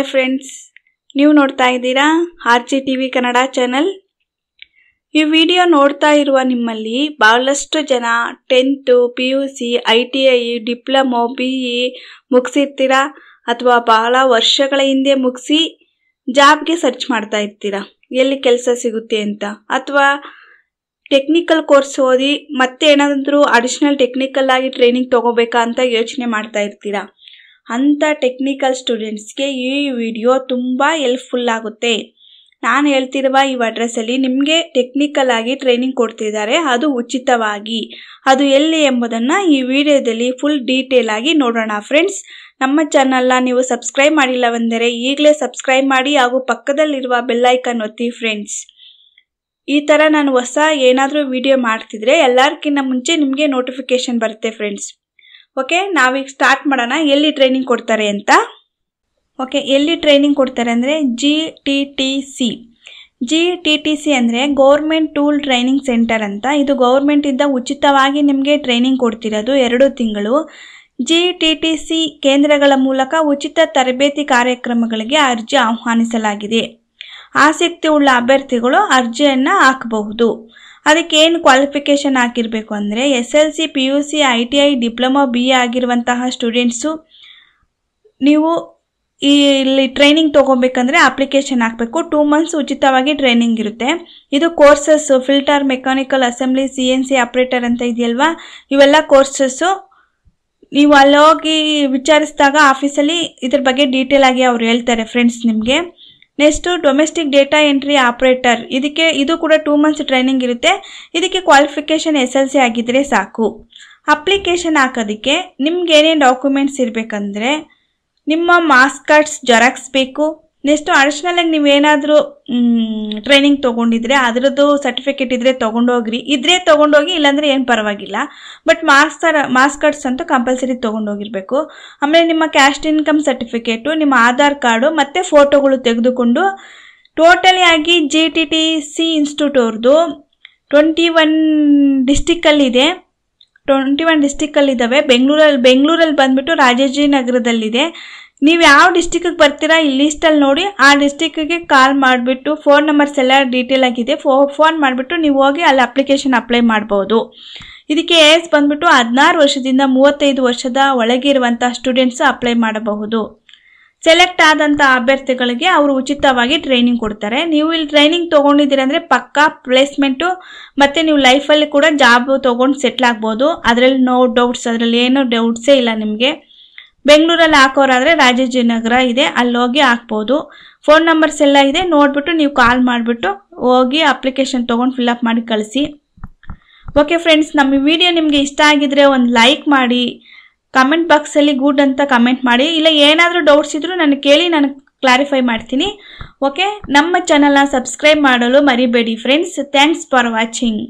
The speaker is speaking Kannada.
ಹಾಯ್ ಫ್ರೆಂಡ್ಸ್ ನೀವು ನೋಡ್ತಾ ಇದ್ದೀರಾ R G T V Kannada channel ಈ ವಿಡಿಯೋ ನೋಡ್ತಾ ಇರುವ ನಿಮ್ಮಲ್ಲಿ ಬಹಳಷ್ಟು ಜನ tenth P U C I T I diploma B E ಮುಗಿಸಿರ್ತೀರಾ ಅಥವಾ ಬಹಳ ವರ್ಷಗಳ ಹಿಂದೆ ಮುಗಿಸಿ ಜಾಬ್ಗೆ ಸರ್ಚ್ ಮಾಡ್ತಾ ಇರ್ತೀರಾ? ಎಲ್ಲಿ ಕೆಲಸ ಸಿಗುತ್ತೆ ಅಂತ? ಅಥವಾ ಟೆಕ್ನಿಕಲ್ ಕೋರ್ಸ್ ಓದಿ ಮತ್ತೆ ಏನಾದರೂ ಅಡಿಷ್ನಲ್ ಟೆಕ್ನಿಕಲ್ ಆಗಿ ಟ್ರೈನಿಂಗ್ ತಗೋಬೇಕಾ ಅಂತ ಯೋಚನೆ ಮಾಡ್ತಾ ಇರ್ತೀರಾ? ಅಂಥ ಟೆಕ್ನಿಕಲ್ ಸ್ಟೂಡೆಂಟ್ಸ್ಗೆ ಈ ವಿಡಿಯೋ ತುಂಬ ಎಲ್ಪ್ಫುಲ್ ಆಗುತ್ತೆ. ನಾನು ಹೇಳ್ತಿರುವ ಈ ಅಡ್ರೆಸ್ಸಲ್ಲಿ ನಿಮಗೆ ಟೆಕ್ನಿಕಲ್ ಆಗಿ ಟ್ರೈನಿಂಗ್ ಕೊಡ್ತಿದ್ದಾರೆ, ಅದು ಉಚಿತವಾಗಿ. ಅದು ಎಲ್ಲಿ ಎಂಬುದನ್ನು ಈ ವಿಡಿಯೋದಲ್ಲಿ ಫುಲ್ ಡೀಟೇಲ್ ಆಗಿ ನೋಡೋಣ ಫ್ರೆಂಡ್ಸ್ ನಮ್ಮ ಚಾನಲ್ನ ನೀವು ಸಬ್ಸ್ಕ್ರೈಬ್ ಮಾಡಿಲ್ಲವೆಂದರೆ ಈಗಲೇ ಸಬ್ಸ್ಕ್ರೈಬ್ ಮಾಡಿ ಹಾಗೂ ಪಕ್ಕದಲ್ಲಿರುವ ಬೆಲ್ಲೈಕನ್ ಒತ್ತಿ ಫ್ರೆಂಡ್ಸ್ ಈ ಥರ ನಾನು ಹೊಸ ಏನಾದರೂ ವಿಡಿಯೋ ಮಾಡ್ತಿದ್ರೆ ಎಲ್ಲರಿಗಿಂತ ಮುಂಚೆ ನಿಮಗೆ ನೋಟಿಫಿಕೇಶನ್ ಬರುತ್ತೆ ಫ್ರೆಂಡ್ಸ್ ಓಕೆ ನಾವೀಗ ಸ್ಟಾರ್ಟ್ ಮಾಡೋಣ. ಎಲ್ಲಿ ಟ್ರೈನಿಂಗ್ ಕೊಡ್ತಾರೆ ಅಂತ? ಓಕೆ, ಎಲ್ಲಿ ಟ್ರೈನಿಂಗ್ ಕೊಡ್ತಾರೆ ಅಂದರೆ G T T C G T T C ಅಂದರೆ ಗೌರ್ಮೆಂಟ್ ಟೂಲ್ ಟ್ರೈನಿಂಗ್ ಸೆಂಟರ್ ಅಂತ. ಇದು ಗೌರ್ಮೆಂಟಿಂದ ಉಚಿತವಾಗಿ ನಿಮಗೆ ಟ್ರೈನಿಂಗ್ ಕೊಡ್ತಿರೋದು ಎರಡು ತಿಂಗಳು. ಜಿ ಟಿ ಟಿ ಸಿ ಕೇಂದ್ರಗಳ ಮೂಲಕ ಉಚಿತ ತರಬೇತಿ ಕಾರ್ಯಕ್ರಮಗಳಿಗೆ ಅರ್ಜಿ ಆಹ್ವಾನಿಸಲಾಗಿದೆ. ಆಸಕ್ತಿ ಉಳ್ಳ ಅಭ್ಯರ್ಥಿಗಳು ಅರ್ಜಿಯನ್ನು ಹಾಕಬಹುದು. ಅದಕ್ಕೆ ಏನು ಕ್ವಾಲಿಫಿಕೇಷನ್ ಹಾಕಿರಬೇಕು ಅಂದರೆ S L C P U C I T I diploma B A ಆಗಿರುವಂತಹ ಸ್ಟೂಡೆಂಟ್ಸು ನೀವು ಈ ಇಲ್ಲಿ ಟ್ರೈನಿಂಗ್ ತೊಗೋಬೇಕಂದ್ರೆ ಅಪ್ಲಿಕೇಶನ್ ಹಾಕಬೇಕು. ಟೂ ಮಂತ್ಸ್ ಉಚಿತವಾಗಿ ಟ್ರೈನಿಂಗ್ ಇರುತ್ತೆ. ಇದು courses filter mechanical assembly C N C operator ಅಂತ ಇದೆಯಲ್ವಾ? ಇವೆಲ್ಲ ಕೋರ್ಸಸ್ಸು ನೀವು ಅಲ್ಲೋಗಿ ವಿಚಾರಿಸಿದಾಗ ಆಫೀಸಲ್ಲಿ ಇದ್ರ ಬಗ್ಗೆ ಡೀಟೇಲ್ ಆಗಿ ಅವ್ರು ಹೇಳ್ತಾರೆ ಫ್ರೆಂಡ್ಸ್ ನಿಮಗೆ. Next domestic data entry operator ಇದಕ್ಕೆ ಇದು ಕೂಡ ಟೂ ಮಂತ್ಸ್ ಟ್ರೈನಿಂಗ್ ಇರುತ್ತೆ. ಇದಕ್ಕೆ ಕ್ವಾಲಿಫಿಕೇಷನ್ ಎಸ್ ಎಲ್ ಸಿ ಆಗಿದ್ದರೆ ಸಾಕು. ಅಪ್ಲಿಕೇಶನ್ ಹಾಕೋದಕ್ಕೆ ನಿಮ್ಗೆ ಏನೇನು ಡಾಕ್ಯುಮೆಂಟ್ಸ್ ಇರಬೇಕಂದ್ರೆ ನಿಮ್ಮ ಮಾರ್ಕ್ಸ್ ಕಾರ್ಡ್ಸ್ ಜೆರಾಕ್ಸ್ ಬೇಕು. ನೆಕ್ಸ್ಟು ಅಡಿಷ್ನಲಾಗಿ ನೀವೇನಾದರೂ ಟ್ರೈನಿಂಗ್ ತೊಗೊಂಡಿದ್ರೆ, ಅದರದ್ದು ಸರ್ಟಿಫಿಕೇಟ್ ಇದ್ದರೆ ತೊಗೊಂಡೋಗ್ರಿ. ಇದ್ರೆ ತೊಗೊಂಡೋಗಿ, ಇಲ್ಲಾಂದರೆ ಏನು ಪರವಾಗಿಲ್ಲ. ಬಟ್ ಮಾರ್ಕ್ಸ್ ಥರ ಮಾರ್ಕ್ಸ್ ಕಾರ್ಡ್ಸ್ ಅಂತೂ ಕಂಪಲ್ಸರಿ ತೊಗೊಂಡೋಗಿರ್ಬೇಕು. ಆಮೇಲೆ ನಿಮ್ಮ ಕ್ಯಾಸ್ಟ್ ಇನ್ಕಮ್ ಸರ್ಟಿಫಿಕೇಟು ನಿಮ್ಮ ಆಧಾರ್ ಕಾರ್ಡು, ಮತ್ತು ಫೋಟೋಗಳು ತೆಗೆದುಕೊಂಡು ಟೋಟಲಿ ಆಗಿ G T T C institute ಅವ್ರದ್ದು ಟ್ವೆಂಟಿ ಒನ್ ಡಿಸ್ಟಿಕ್ಕಲ್ಲಿದೆ ಟ್ವೆಂಟಿ ಒನ್ ಡಿಸ್ಟಿಕ್ಕಲ್ಲಿದ್ದಾವೆ ಬೆಂಗಳೂರಲ್ಲಿ ಬೆಂಗಳೂರಲ್ಲಿ ಬಂದುಬಿಟ್ಟು ರಾಜಾಜಿನಗರದಲ್ಲಿದೆ ನೀವು ಯಾವ ಡಿಸ್ಟಿಕ್ಕಿಗೆ ಬರ್ತೀರಾ ಈ ಲೀಸ್ಟಲ್ಲಿ ನೋಡಿ, ಆ ಡಿಸ್ಟಿಕ್ಕಿಗೆ ಕಾಲ್ ಮಾಡಿಬಿಟ್ಟು ಫೋನ್ ನಂಬರ್ಸ್ ಎಲ್ಲ ಡೀಟೇಲ್ ಆಗಿದೆ ಫೋನ್ ಮಾಡಿಬಿಟ್ಟು ನೀವು ಹೋಗಿ ಅಲ್ಲಿ ಅಪ್ಲಿಕೇಶನ್ ಅಪ್ಲೈ ಮಾಡ್ಬೋದು. ಇದಕ್ಕೆ ಏಜ್ ಬಂದ್ಬಿಟ್ಟು ಹದಿನಾರು ವರ್ಷದಿಂದ ಮೂವತ್ತೈದು ವರ್ಷದ ಒಳಗಿರುವಂಥ ಸ್ಟೂಡೆಂಟ್ಸ್ ಅಪ್ಲೈ ಮಾಡಬಹುದು. ಸೆಲೆಕ್ಟ್ ಆದಂಥ ಅಭ್ಯರ್ಥಿಗಳಿಗೆ ಅವರು ಉಚಿತವಾಗಿ ಟ್ರೈನಿಂಗ್ ಕೊಡ್ತಾರೆ. ನೀವು ಇಲ್ಲಿ ಟ್ರೈನಿಂಗ್ ತೊಗೊಂಡಿದ್ದೀರ ಅಂದರೆ ಪಕ್ಕಾ ಪ್ಲೇಸ್ಮೆಂಟು ಮತ್ತು ನೀವು ಲೈಫಲ್ಲಿ ಕೂಡ ಜಾಬ್ ತೊಗೊಂಡು ಸೆಟ್ಲ್ ಆಗ್ಬೋದು. ಅದರಲ್ಲಿ ನೋ ಡೌಟ್ಸ್ ಅದರಲ್ಲಿ ಏನೂ ಡೌಟ್ಸೇ ಇಲ್ಲ ನಿಮಗೆ. ಬೆಂಗಳೂರಲ್ಲಿ ಹಾಕೋರಾದರೆ ರಾಜಾಜಿನಗರ ಇದೆ, ಅಲ್ಲಿ ಹೋಗಿ ಹಾಕ್ಬೋದು. ಫೋನ್ ನಂಬರ್ಸ್ ಎಲ್ಲ ಇದೆ, ನೋಡಿಬಿಟ್ಟು ನೀವು ಕಾಲ್ ಮಾಡಿಬಿಟ್ಟು ಹೋಗಿ ಅಪ್ಲಿಕೇಶನ್ ತೊಗೊಂಡು ಫಿಲ್ಅಪ್ ಮಾಡಿ ಕಳಿಸಿ. ಓಕೆ ಫ್ರೆಂಡ್ಸ್ ನಮ್ಮ ವಿಡಿಯೋ ನಿಮಗೆ ಇಷ್ಟ ಆಗಿದ್ರೆ ಒಂದು ಲೈಕ್ ಮಾಡಿ ಕಮೆಂಟ್ ಬಾಕ್ಸಲ್ಲಿ ಗುಡ್ ಅಂತ ಕಮೆಂಟ್ ಮಾಡಿ, ಇಲ್ಲ ಏನಾದರೂ ಡೌಟ್ಸ್ ಇದ್ದರೂ ನನಗೆ ಕೇಳಿ ನಾನು ಕ್ಲಾರಿಫೈ ಮಾಡ್ತೀನಿ. ಓಕೆ ನಮ್ಮ ಚಾನಲ್ನ ಸಬ್ಸ್ಕ್ರೈಬ್ ಮಾಡಲು ಮರಿಬೇಡಿ ಫ್ರೆಂಡ್ಸ್ ಥ್ಯಾಂಕ್ಸ್ ಫಾರ್ ವಾಚಿಂಗ್